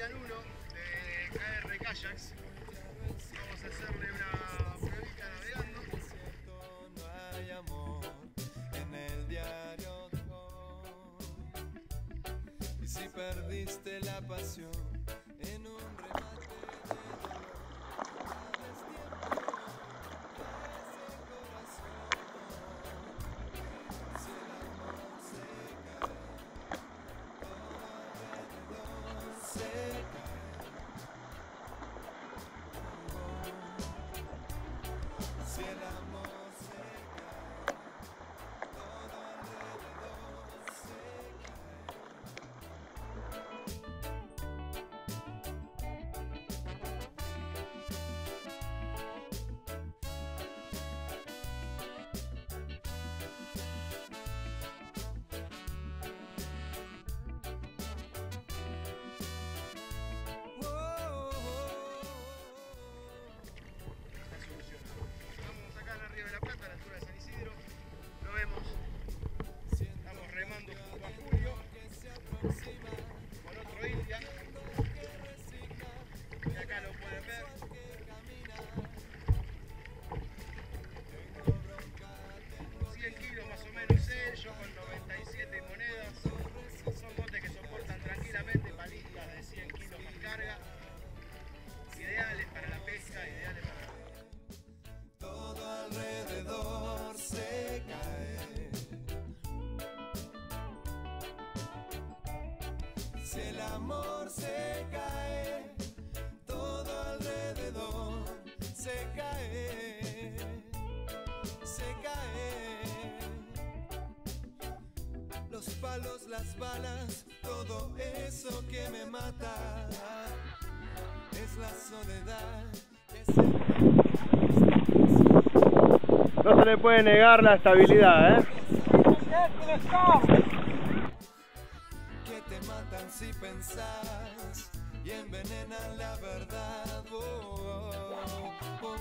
Indian 1 de KR Kayaks. Vamos a hacerle una pruebita navegando. No hay amor en el diario. Y si perdiste la pasión se cae, todo alrededor se cae. Se cae. Los palos, las balas, todo eso que me mata es la soledad. No se le puede negar la estabilidad, ¿eh? Que te matan si pensás y envenenan la verdad. Oh, oh, oh,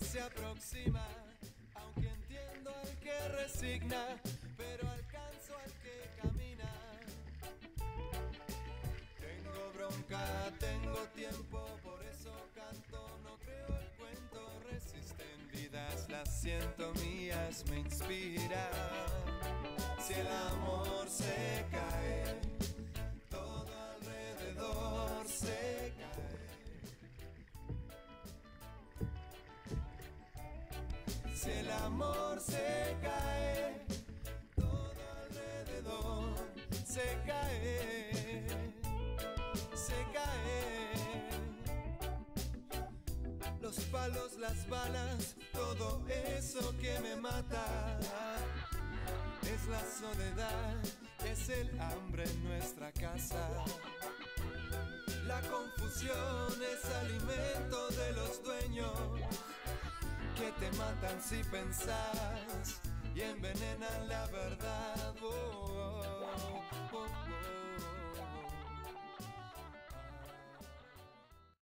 se aproxima, aunque entiendo al que resigna, pero alcanzo al que camina. Tengo bronca, tengo tiempo, por eso canto, no creo el cuento, resisten vidas, las siento mías, me inspira. Si el amor se cae, el amor se cae, todo alrededor se cae, se cae. Los palos, las balas, todo eso que me mata. Es la soledad, es el hambre en nuestra casa. La confusión es alimento matan si pensás y envenenan la verdad. Oh, oh, oh.